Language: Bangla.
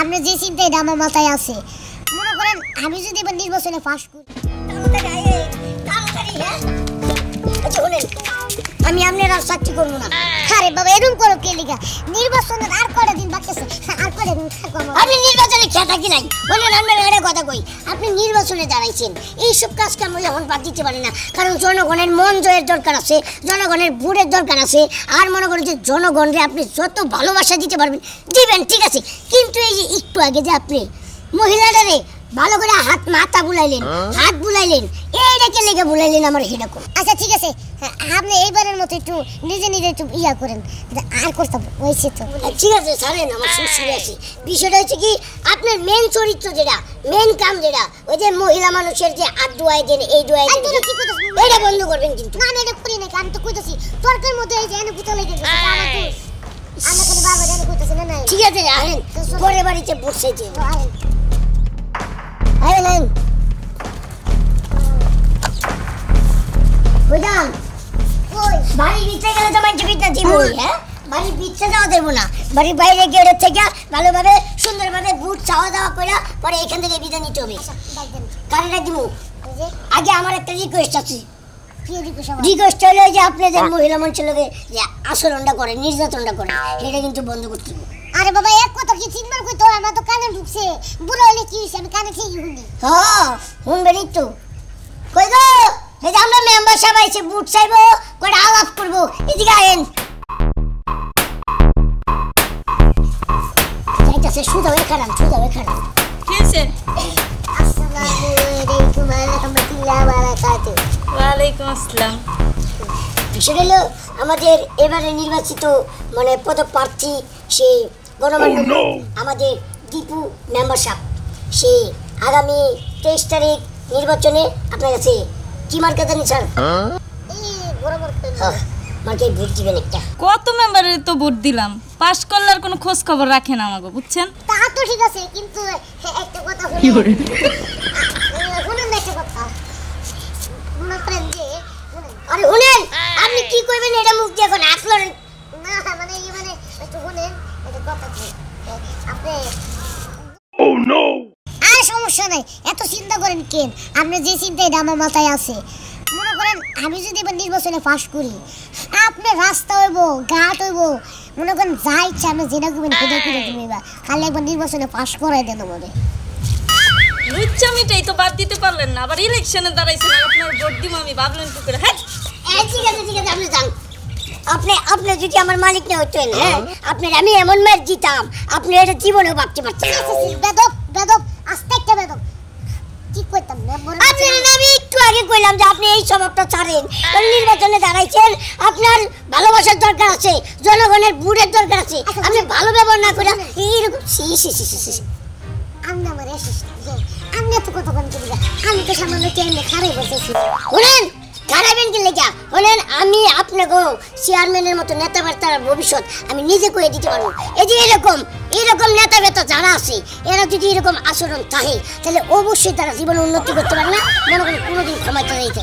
আপনি যে চিন্তায় আমার মাথায় আছে মনে করেন আমি যদি এবার নির্বাচনে ফাঁস করি আচ্ছা, আমি আপনার আর চাকরি করব না। এরকম করো কে লিখা নির্বাচনের আর কয়টা দিন বাকি আছে? আর কয়টা দিন আমার। আপনি নির্বাচনে খেতা কি নাই। আপনার একটা কথা কই। আপনি নির্বাচনে দাঁড়াইছেন। এইসব কাজ কাম এখন বাদ দিতে পারে না? কারণ জনগণের মন জয়ের দরকার আছে, জনগণের ভোটের দরকার আছে। আর মনে করেন যে জনগণরে আপনি যত ভালোবাসা দিতে পারবেন, দিবেন, ঠিক আছে? কিন্তু এই যে একটু আগে যে আপনি মহিলাটারে ভালো করে হাত মাথা বুলাইলেন হাত বুলাইলেন। এইটাকে লেগে বুলাইলেন আমার সেটা আচ্ছা ঠিক আছে। হ্যাঁ, আপনি এইবারের মতো একটু নিজে নিজে একটু ইয়া করেন। আর করতাম হয়েছে তো। ঠিক আছে ছাড়েন আমার শ্বশুর আছে। বিষয়টা হচ্ছে কি আপনার মেন চরিত্র যেটা মেন কাম যেটা ওই যে মহিলা মানুষের যে হাত ধোয়াই দেন এই ধোয়াই দেন এটা বন্ধ করবেন কিন্তু। না এটা করি না আমি তো কইতাছি তর্কের মধ্যে এই যে এনে পুতা লেগে গেছে আমার তো আমরা বারবার এনে কইতাছি না না ঠিক আছে আহেন পরের বাড়িতে বসে যে আহেন। আহেন বুঝলাম বাড়ির ভিতরে গেলে তো মানুষ ভিতরে দিবই হ্যাঁ বাড়ির ভিতরে যাওয়া দেবো না বাড়ির বাইরে গেটের থেকে ভালোভাবে সুন্দরভাবে বুট চাওয়া দাওয়া করে পরে এখান থেকে বিদায় নিতে হবে কারেন্ট দিব আগে আমার একটা রিকোয়েস্ট আছে রিকোয়েস্ট হলো যে আপনি যে মহিলা মানুষের লোকে যে আচরণটা করে নির্যাতনটা করে এটা কিন্তু বন্ধ করতে হবে আরে বাবা এক কথা কি চিনবার কই তো আমার তো কানে ঢুকছে। বুড়ো হলে কি হইছে? আমি কানে ঠিকই শুনি। হ্যাঁ শুনবেনই তো কই গো? এই যে আমরা মেম্বার সাহেব আইছে বুট চাইব কয়টা আলাপ করব। এদিকে আয়েন। যাইতাছে সুদা হয়ে খারাপ সুদা হয়ে খারাপ কি হয়েছে আসসালামু আলাইকুম ওয়া রাহমাতুল্লাহি ওয়া বারাকাতুহু ওয়ালাইকুম আসসালাম। বিষয় হলো আমাদের এবারে নির্বাচিত মানে পদপ্রার্থী সে গণমান্য আমাদের দীপু মেম্বারশিপ সে আগামী তেইশ তারিখ নির্বাচনে আপনার কাছে কি মার্কা জানি স্যার হ্যাঁ ভোট দিবেন একটা। কত মেম্বারের তো ভোট দিলাম? পাশ করলে আর কোনো খোঁজ খবর রাখে না আমাকে বুঝছেন? তা তো ঠিক আছে কিন্তু একটা কথা শুনুন শুনুন একটা কথা। মনে করেন যে আরে শুনেন আপনি কি করবেন? এটা মুখ দিয়ে এখন আপনার না মানে ইয়ে মানে একটু শুনেন একটা কথা কি আপনি আর সমস্যা নাই। এত চিন্তা করেন কেন? আপনি যে চিন্তা এটা আমার মাথায় আছে। মনে করেন আমি যদি এবার নির্বাচনে পাশ করি আপনি রাস্তা হইব ঘাট হইব। মনে করেন যা ইচ্ছা আপনি যেটা করবেন সেটা করে তুমি এবার। খালি একবার নির্বাচনে পাশ করাই দেন আমাদের লুচ্চা তো বাদ দিতে পারলেন না। আবার ইলেকশনে দাঁড়াইছেন আপনার ভোট দিব আমি ভাবলেন কি করে? হ্যাঁ? ঠিক আছে ঠিক আছে আপনি যান। আপনি আপনি যদি আমার মালিক না হতেন হ্যাঁ? আপনার আমি এমন ম্যাচ জিতাম আপনি এটা জীবনেও ভাবতে পারছেন না। বেদব বেদব আস্তে একটা বেদব। কি করতাম না বড় আপনার আমি একটু আগে কইলাম যে আপনি এই স্বভাবটা ছাড়েন। নির্বাচনে দাঁড়াইছেন আপনার ভালোবাসার দরকার আছে জনগণের বুড়ের দরকার আছে। আপনি ভালো ব্যবহার না করে এইরকম সি সি সি সি সি আমি আমার আমি এত কথা বলতে আমি তো সামান্য ট্রেনে খারাই বসেছি। শুনেন খারাপেন কি লেখা শুনেন আমি গো চেয়ারম্যানের মতো নেতা বার্তার ভবিষ্যৎ আমি নিজে করে দিতে পারব। এই যে এরকম এরকম নেতা বেতা যারা আছে, এরা যদি এরকম আচরণ থাকে তাহলে অবশ্যই তারা জীবনে উন্নতি করতে পারে না। মনে করেন কোনোদিন ক্ষমতা দিতে